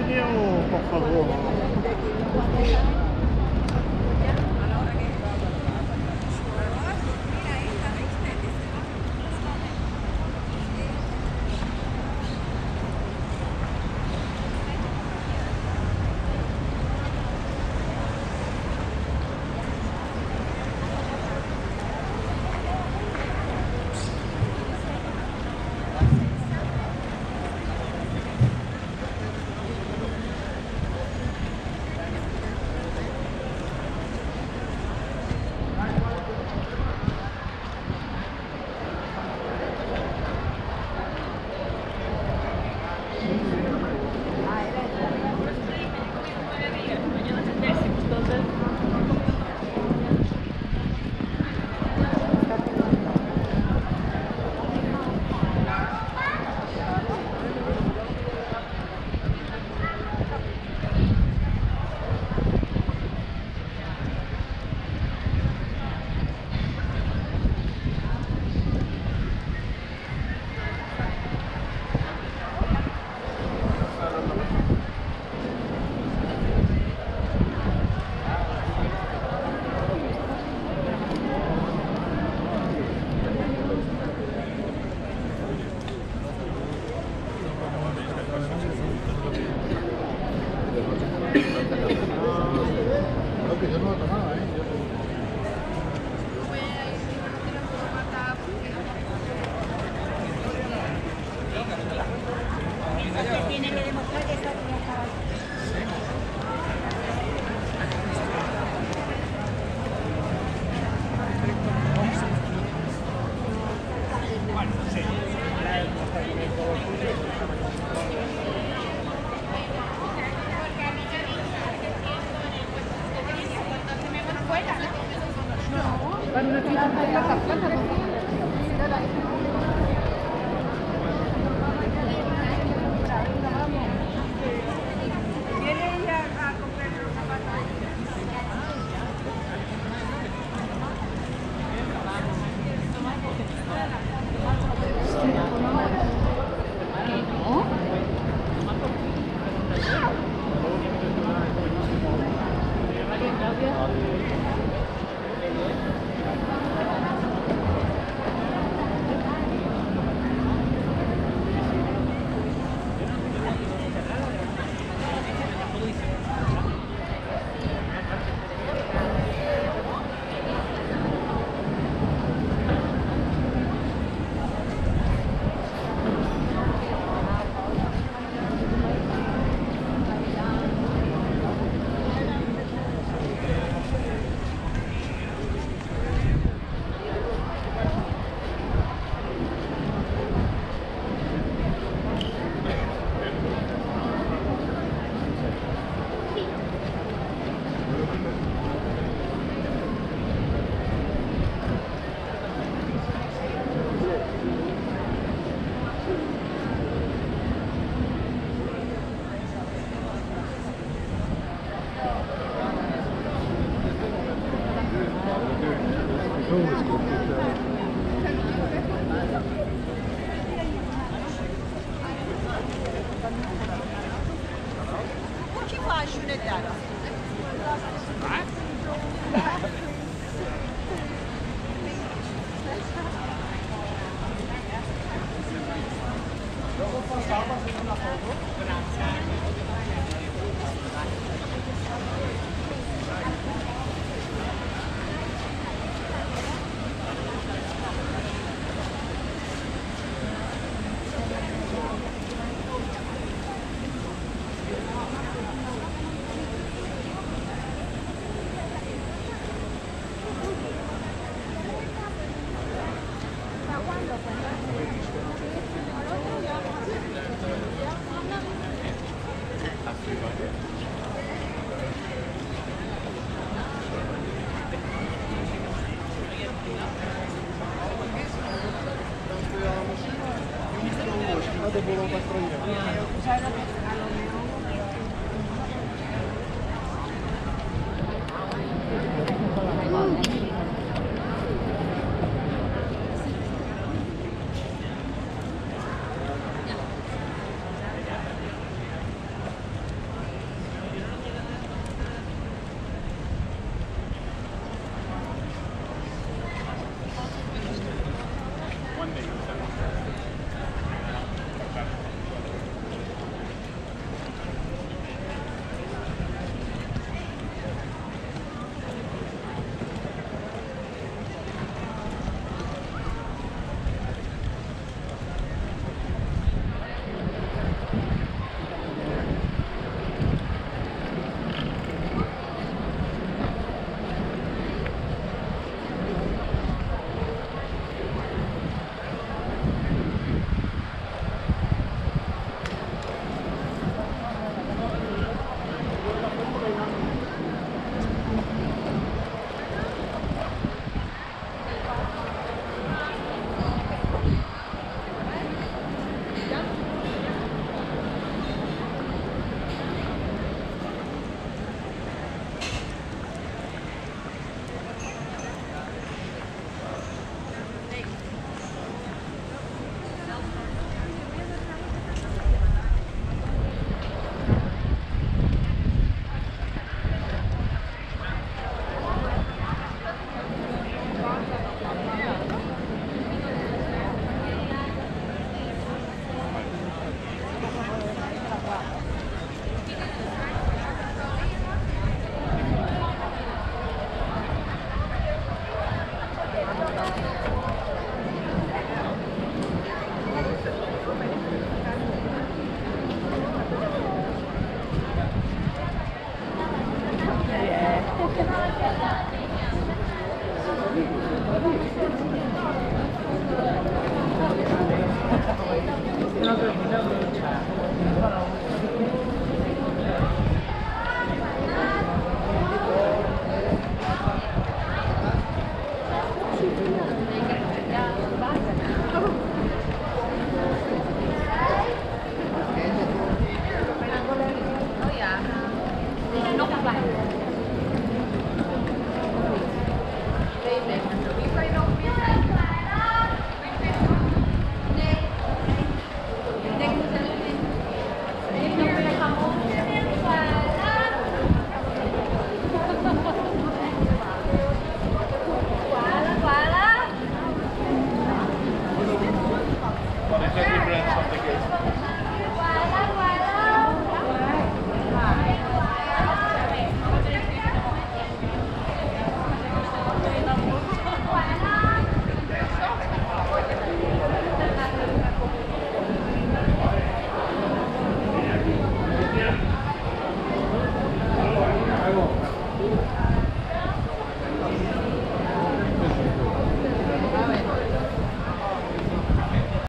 Cadê por favor? Lo que yo no he tomado, ¿eh? Thank you. I should. Eu vou passar para segunda foto. costruido. Y, pues,